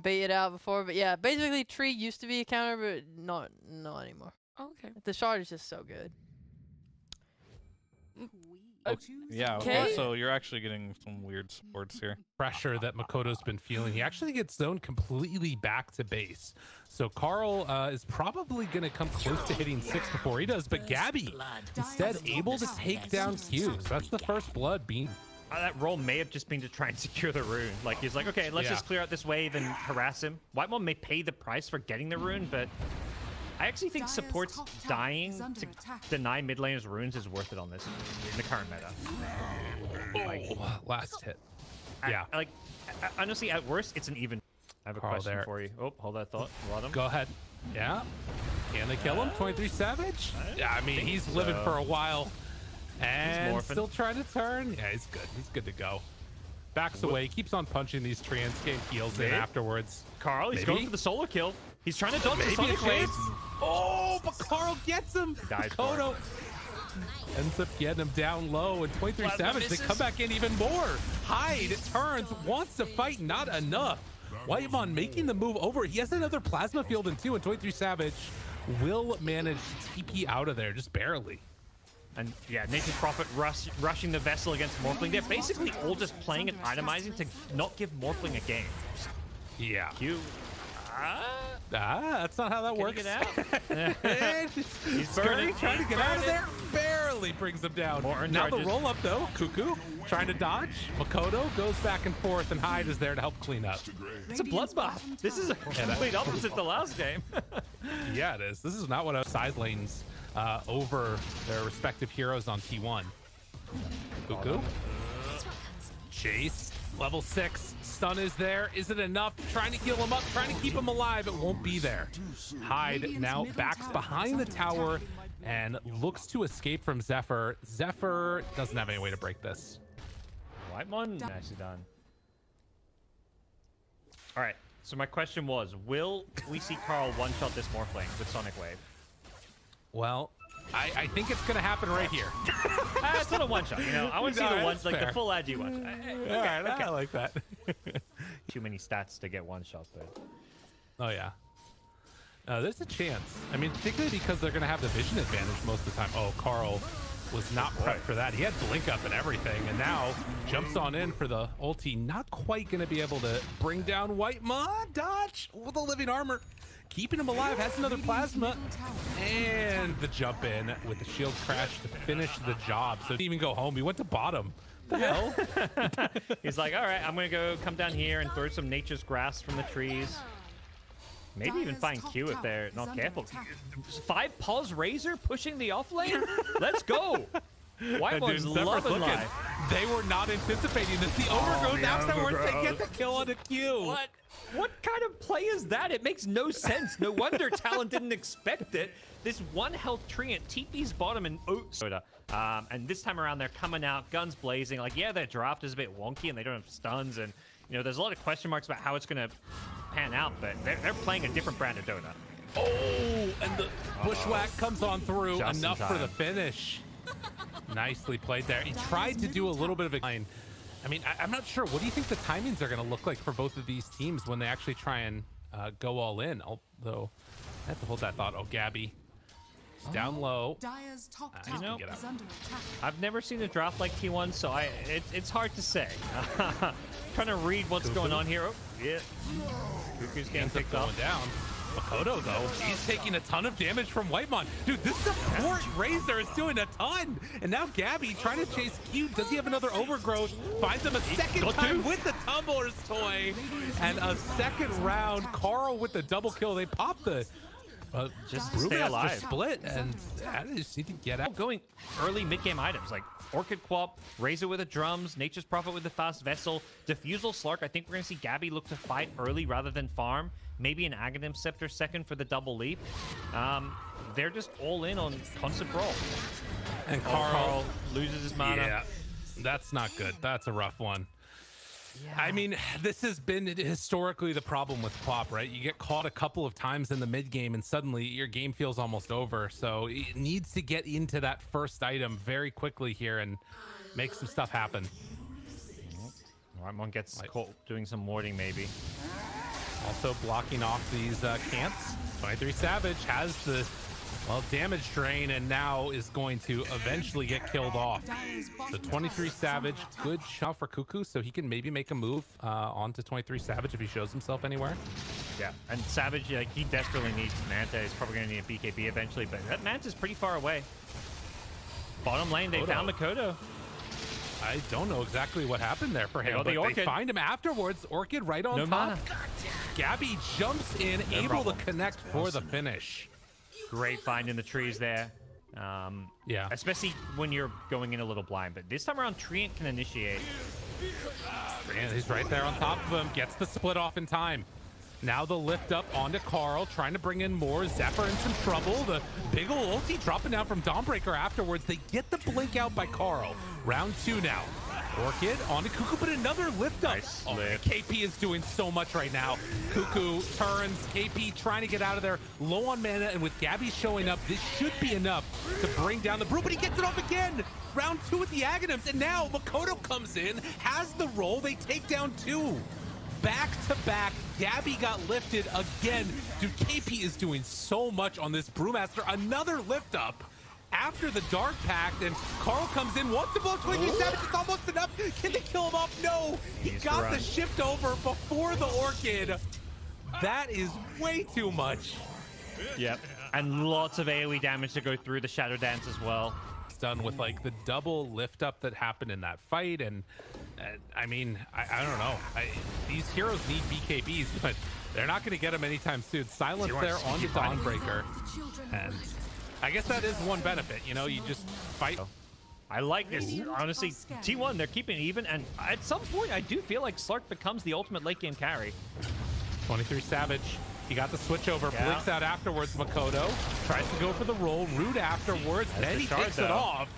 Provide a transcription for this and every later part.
baited out before, but yeah, basically tree used to be a counter, but not not anymore. okay. The shard is just so good. Yeah. Okay. Also, you're actually getting some weird supports here. pressure that Makoto's been feeling. He actually gets zoned completely back to base. So Karl uh, is probably going to come close to hitting six before he does, but Gabbi instead able to take down Q. So that's the first blood being Uh, that roll may have just been to try and secure the rune. Like he's like, okay, let's Yeah. just clear out this wave and harass him. Whitemon may pay the price for getting the rune, but I actually think Dire's supports dying to attack. deny mid laners runes is worth it on this in the current meta. oh, last hit. I- Yeah. like honestly, at worst, it's an even. I have a Karl question there. for you. Oh, hold that thought. Let. Go ahead. Yeah. Can they kill him? Uh, 23 Savage? Yeah, I mean, think he's living for a while. And still trying to turn. Yeah, he's good. He's good to go. Backs away, keeps on punching these treants, getting heals in afterwards. Karl, he's Maybe? going for the solo kill. He's trying to dodge the Maybe sonic. Oh, but Karl gets him. Dies Makoto ends up getting him down low, and 23 Plasma Savage, they come back in even more. Hyde turns, wants to fight, not enough. Whitemon making the move over. He has another plasma field in two, and 23 Savage will manage to TP out of there, just barely. And yeah, Nature's Prophet rush, rushing the vessel against Morphling. They're basically all just playing and itemizing to not give Morphling a game. Yeah. You. Ah, Ah, that's not how that can you works. get out? He's burning, trying to he's get out of there. Barely brings him down. More now the roll up though. Kuku trying to dodge. Makoto goes back and forth, and Hyde is there to help clean up. It's a bloodbath. This is a complete opposite the last game. Yeah, it is. This is not what our side lanes uh, over their respective heroes on T1. Kuku. Chase. Level six. Stun is there. Is it enough? Trying to heal him up, trying to keep him alive. It won't be there. Hyde now backs behind the tower and looks to escape from Xepher. Xepher doesn't have any way to break this. Whitemon, nicely done. All right. So my question was, will we see Karl one-shot this Morphling with Sonic Wave? Well, I, I think it's going to happen right here. Ah, it's not a one-shot, you know. I want to see the one, that's like fair. the full agi one. I- All right, okay. I like that. Too many stats to get one-shot, but Oh yeah. Uh, there's a chance. I mean, particularly because they're going to have the vision advantage most of the time. Oh, Karl was not prepped for that. He had blink up and everything, and now jumps on in for the ulti. Not quite going to be able to bring down Whitemon. Dodge with the living armor. Keeping him alive, has another plasma. And the jump in with the shield crash to finish the job. So he didn't even go home. He went to bottom. The hell? he's like, all right, I'm gonna go come down here and throw some Nature's Grasp from the trees. Maybe even find Q if they're not careful. Five pause razor pushing the off lane. Let's go. White And one's dude, Xepher's loving looking. life. They were not anticipating this. The overgrowth the afterwards, they overgrowth. get the kill on a Q. What? What kind of play is that? It makes no sense. No wonder Talon didn't expect it. This one health treant TP's bottom and oh, soda. Um, and this time around, they're coming out, guns blazing. Like, yeah, their draft is a bit wonky and they don't have stuns. And, you know, there's a lot of question marks about how it's going to pan out, but they're, they're playing a different brand of Dota. Oh, and the bushwhack comes on through. Just Enough for the finish. Nicely played there. He tried to do a little bit of a line. I mean, I, I'm not sure. What do you think the timings are going to look like for both of these teams when they actually try and uh, go all in? Although, I have to hold that thought. Oh, Gabbi. He's down low. Dire's top tower you know- Get is out. under attack. I've never seen a draft like T1, so I it, it's hard to say. Trying to read what's going on here. Oh, yeah. Kuku's getting Ends up picked going off. down. Mikoto, though, he's taking a ton of damage from Whitemon. Dude, this support Razor is doing a ton. And now Gabbi trying to chase Q. Does he have another overgrowth? Finds him a second time with the tumbler's toy. And a second round. Karl with the double kill. They pop the uh, Just Brewmaster stay alive. split. And I just need to get out. going early mid-game items like Orchid QoP, Razor with the drums, Nature's Prophet with the fast vessel, Diffusal Slark. I think we're going to see Gabbi look to fight early rather than farm. Maybe an Aghanim Scepter second for the double leap. Um, they're just all in on Constant Brawl. And Karl, Karl loses his mana. Yeah, that's not good. That's a rough one. I mean, this has been historically the problem with Plop, right? You get caught a couple of times in the mid game, and suddenly your game feels almost over. So it needs to get into that first item very quickly here and make some stuff happen. Right, one gets caught doing some warding maybe. Also blocking off these uh, cants. 23 Savage has the well damage drain and now is going to eventually get killed off. So 23 Savage, good shot for Kuku, so he can maybe make a move uh, onto 23 Savage if he shows himself anywhere. Yeah, and Savage, like, he desperately needs Manta. He's probably going to need a BKB eventually, but that Manta's pretty far away. Bottom lane, they Mikoto. found Mikoto. I don't know exactly what happened there for him, but the they find him afterwards. Orchid right on No top. mana. Gabbi jumps in, able problem. to connect for the finish. Great find in the trees there. Um, Yeah. Especially when you're going in a little blind. But this time around, Treant can initiate. He's right there on top of him. Gets the split off in time. Now the lift up onto Karl, trying to bring in more. Xepher in some trouble. The big ol' ulti dropping down from Dawnbreaker afterwards. They get the blink out by Karl. Round two now. Orchid on onto Kuku, but another lift up. Nice Oh, lift. KP is doing so much right now. Kuku turns, KP trying to get out of there, low on mana, and with Gabbi showing up, this should be enough to bring down the brew, but he gets it off again. Round two with the Aghanims, and now Mikoto comes in, has the roll, they take down two. Back to back, Gabbi got lifted again. Dude, KP is doing so much on this Brewmaster. Another lift up after the Dark Pact, and Karl comes in, wants to blow 23 Savage, it's almost enough. Can they kill him off? No, he Needs got run. the shift over before the Orchid. That is way too much. Yep. And lots of AoE damage to go through the Shadow Dance as well. It's done with like the double lift up that happened in that fight, and uh, I mean, I, I don't know. I, these heroes need BKBs, but they're not going to get them anytime soon. Silence there on the keep fighting? Dawnbreaker, and I guess that is one benefit. You know, you just fight. I like this. Honestly, T1, they're keeping it even. And at some point, I do feel like Slark becomes the ultimate late game carry. 23 Savage. He got the switch over, Yeah. blinks out afterwards. Mikoto tries to go for the roll, root afterwards, then the he shard, takes it off.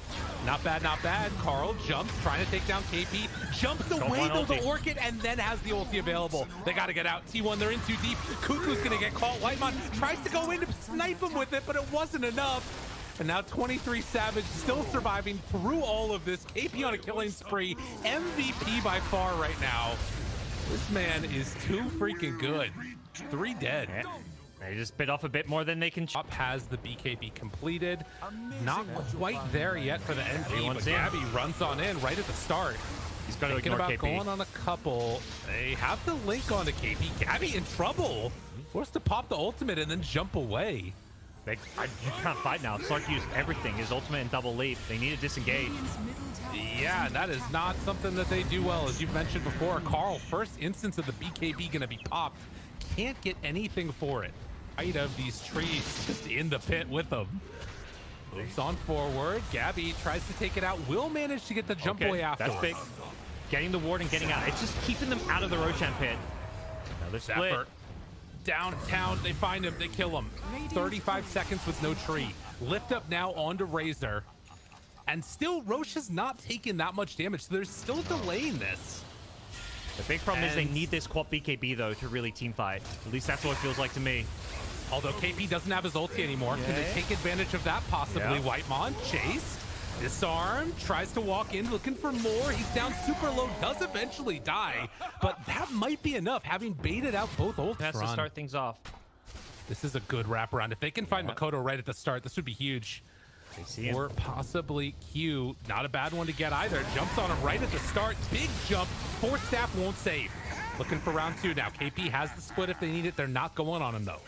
Not bad, not bad. Karl jumps, trying to take down KP, jumps away though the. Orchid, and then has the ulti available. They got to get out. T1, they're in too deep. Kuku's gonna get caught. Whitemon tries to go in to snipe him with it, but it wasn't enough. And now 23 Savage still surviving through all of this. KP on a killing spree. MVP by far right now. This man is too freaking good. Three dead. Yeah. They just bit off a bit more than they can chew. Up has the BKB completed. Not quite there yet for the NV, but Everyone's in. Gabbi runs on in right at the start. He's got to Thinking ignore about KP. going on a couple. They have the link onto KP. Gabbi in trouble. Forced to pop the ultimate and then jump away. They, I, you can't fight now. Slark used everything. His ultimate and double leap. They need to disengage. Yeah, that is not something that they do well. As you've mentioned before, Karl, first instance of the BKB going to be popped. Can't get anything for it. Height of these trees just in the pit with them. Moves on forward. Gabbi tries to take it out. Will manage to get the jump Okay, away afterwards. That's big. Getting the ward and getting out. It's just keeping them out of the Roshan pit. Another split. Xepher. Downtown, they find him, they kill him. 35 seconds with no tree. Lift up now onto Razor. And still, Rosh has not taken that much damage, so there's still delaying this. The big problem is they need this quad BKB though to really team fight. At least that's what it feels like to me. Although KP doesn't have his ulti anymore, can they take advantage of that possibly? Yeah. Whitemon, chase, disarm, tries to walk in, looking for more. He's down super low, does eventually die, but that might be enough, having baited out both ults. Has to start things off. This is a good wraparound. If they can find Yeah. Mikoto right at the start, this would be huge. They see him. Or possibly Q. Not a bad one to get either. Jumps on him right at the start. Big jump. Four staff won't save. Looking for round two now. KP has the split if they need it. They're not going on him though.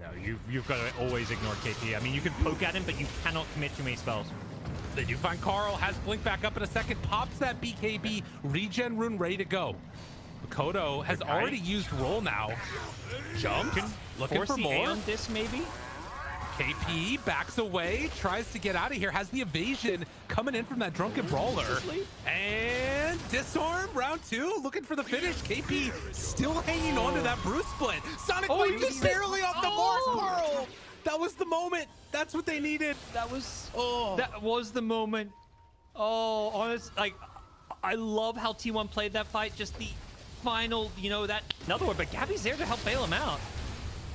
No, you, you've got to always ignore KP. I mean, you can poke at him, but you cannot commit too many spells. They do find Karl. Has Blink back up in a second. Pops that BKB. Regen rune ready to go. Mikoto has already used roll now. Jump, Looking for more. Aeon Disc, maybe? KP backs away, tries to get out of here, has the evasion coming in from that drunken brawler. And disarm round two, looking for the finish. KP still hanging on to that Bruce split. Sonic Oh, just barely off the Oh. mark, Karl. That was the moment. That's what they needed. That was Oh. that was the moment. Oh, honest, like I love how T1 played that fight. Just the final, you know, that another one. But Gabbi's there to help bail him out.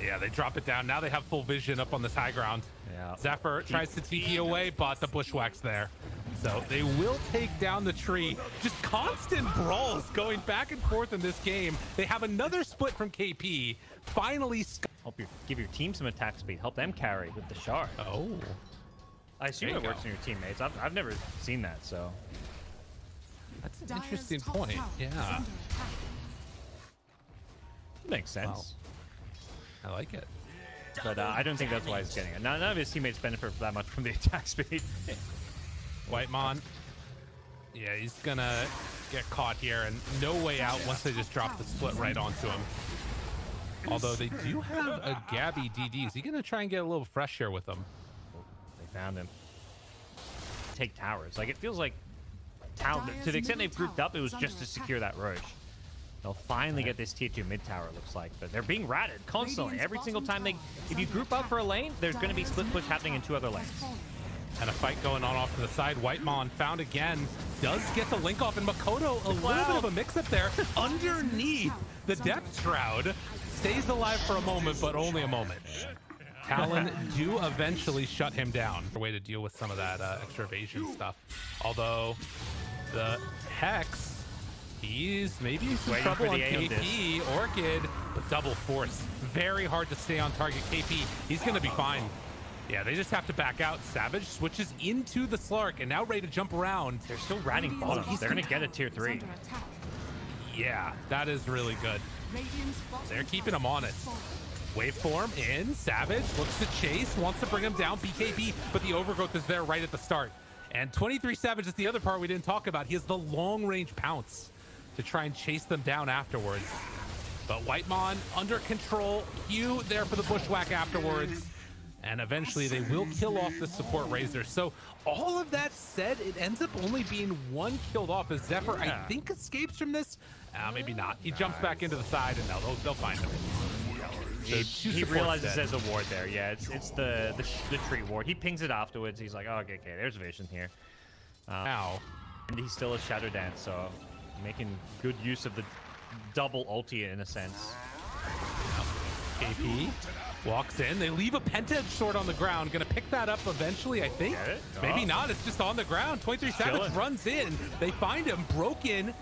Yeah, they drop it down. Now they have full vision up on this high ground. Yeah. Xepher tries to TP away, but the bushwhack's there. So they will take down the tree. Just constant brawls going back and forth in this game. They have another split from KP. Finally, Sky- Help your give your team some attack speed. Help them carry with the shard. oh, I assume it you works on your teammates. I've, I've never seen that, so that's an interesting point. Yeah, makes sense. I like it. But uh, I don't think that's why he's getting it. None, none of his teammates benefit that much from the attack speed. Whitemon. Yeah, he's gonna get caught here and no way out once they just drop the split right onto him. Although they do have a Gabbi DD. Is he gonna try and get a little fresh here with them? they found him. Take towers. Like it feels like town. To the extent they've grouped up, it was just to secure that Rosh. They'll finally get this tier two mid tower. it Looks like, but they're being ratted constantly. Every single time they, if you group up for a lane, there's going to be split push happening in two other lanes. And a fight going on off to the side. White Whitemon found again. Does get the link off, and Mikoto a little bit of a mix up there underneath the depth shroud. Stays alive for a moment, but only a moment. Talon do eventually shut him down. A way to deal with some of that uh, extra evasion stuff. Although the Hex, he's maybe some Waiting trouble on KP. Orchid, but double force. Very hard to stay on target. KP, he's going to be fine. Yeah, they just have to back out. Savage switches into the Slark and now ready to jump around. They're still ratting bottom. he's They're going to get a tier three. Yeah, that is really good. They're keeping him on it. Waveform in. Savage looks to chase, wants to bring him down. BKB, but the overgrowth is there right at the start. And 23 Savage is the other part we didn't talk about. He has the long range pounce to try and chase them down afterwards. But Whitemon under control. Q there for the bushwhack afterwards. And eventually they will kill off the support Razor. So all of that said, it ends up only being one killed off as Xepher, I think, escapes from this. Uh, maybe not. He jumps back into the side and no, they'll, they'll find him. He, two he realizes dead. there's a ward there. Yeah, it's it's the, the the tree ward. He pings it afterwards. He's like, oh, okay, okay, there's vision here. Now, And he's still a Shadow Dance, so making good use of the double ulti in a sense. KP walks in. They leave a penta sword on the ground. Gonna pick that up eventually, I think. Maybe Oh. not. It's just on the ground. 23 Savage runs in. They find him broken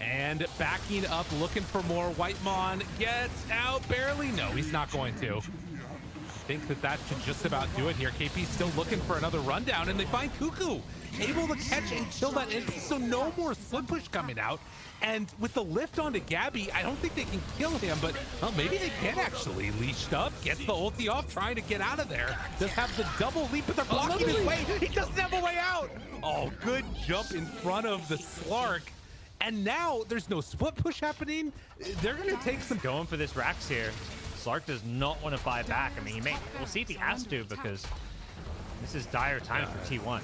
and backing up, looking for more. Whitemon gets out barely. No, he's not going to. Think that that should just about do it here. KP's still looking for another rundown, and they find Kuku able to catch and kill that NP, so no more split push coming out. And with the lift onto Gabbi, I don't think they can kill him, but well, maybe they can actually. Leashed up, gets the ulti off, trying to get out of there. Does have the double leap, but they're blocking his way. He doesn't have a way out. Oh, good jump in front of the Slark. And now there's no split push happening. They're going to take some Going for this Rax here. Slark does not want to buy back. I mean, he may. We'll see if he has to because this is dire times for T1.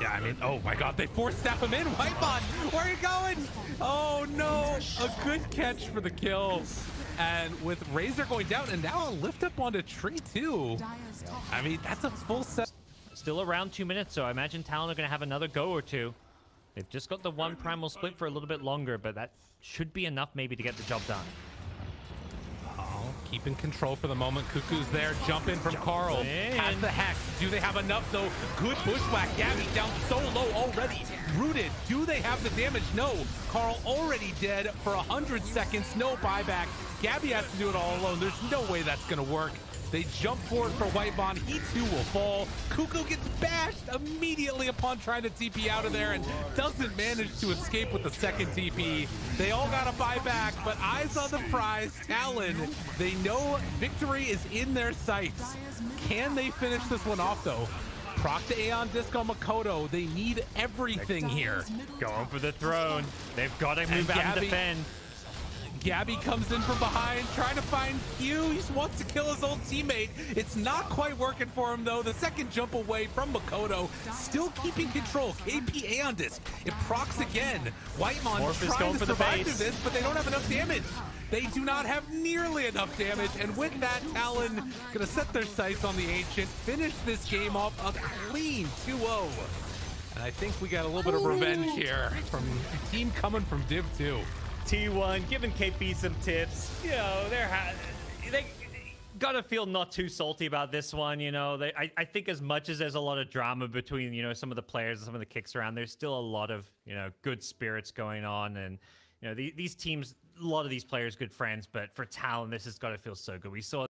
Yeah, I mean, oh my god, they force snap him in. Whitemon, where are you going? Oh no, a good catch for the kill. And with Razor going down, and now a lift up onto tree too. I mean, that's a full set. Still around two minutes, so I imagine Talon are going to have another go or two. They've just got the one primal split for a little bit longer, but that should be enough maybe to get the job done. Keeping control for the moment. Kuku's there, jump in from Karl. in. Has the hex. Do they have enough though? Good bushwhack. Gabbi down so low already. Rooted. Do they have the damage? No. Karl already dead for a hundred seconds. No buyback. Gabbi has to do it all alone. There's no way that's gonna work. They jump forward for Whitemon. He too will fall. Kuku gets bashed immediately upon trying to TP out of there and doesn't manage to escape with the second TP. They all got to buy back, but eyes on the prize. Talon, they know victory is in their sights. Can they finish this one off though? Proc to Aeon Disco Makoto. They need everything here. Going for the throne. They've got to move And out and Gabby- defend. Gabbi comes in from behind, trying to find Q. He just wants to kill his old teammate. It's not quite working for him, though. The second jump away from Mikoto, still keeping control. KP Aeon Disc. It procs again. Whitemon Morph is trying going to for survive base. through this, but they don't have enough damage. They do not have nearly enough damage, and with that, Talon gonna set their sights on the Ancient, finish this game off a clean 2-0. And I think we got a little bit of revenge here from the team coming from Div 2. T1 giving KP some tips. You know, they're they gotta feel not too salty about this one. You know, they, I, I think as much as there's a lot of drama between you know some of the players and some of the kicks around, there's still a lot of you know good spirits going on, and you know the, these teams, a lot of these players, good friends. But for Talon, this has got to feel so good. We saw